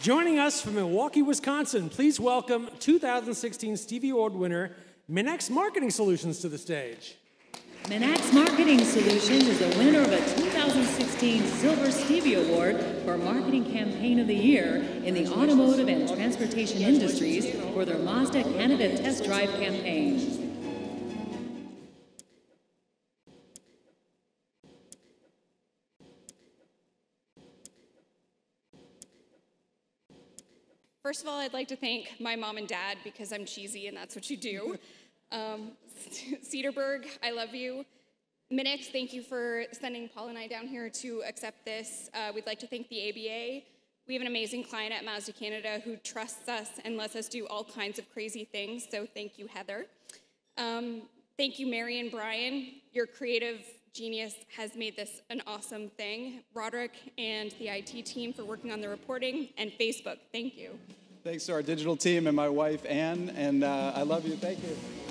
Joining us from Milwaukee, Wisconsin, please welcome 2016 Stevie Award winner Minacs Marketing Solutions to the stage. Minacs Marketing Solutions is the winner of a 2016 Silver Stevie Award for Marketing Campaign of the Year in the automotive and transportation industries for their Mazda Canada Test Drive campaign. First of all, I'd like to thank my mom and dad because I'm cheesy and that's what you do. Um, Cedarburg, I love you. Minacs, thank you for sending Paul and I down here to accept this. Uh, we'd like to thank the ABA. We have an amazing client at Mazda Canada who trusts us and lets us do all kinds of crazy things, so thank you, Heather. Um, thank you, Mary and Brian. Your creative genius has made this an awesome thing. Roderick and the IT team for working on the reporting, and Facebook, thank you. Thanks to our digital team and my wife, Anne, and uh, I love you. Thank you.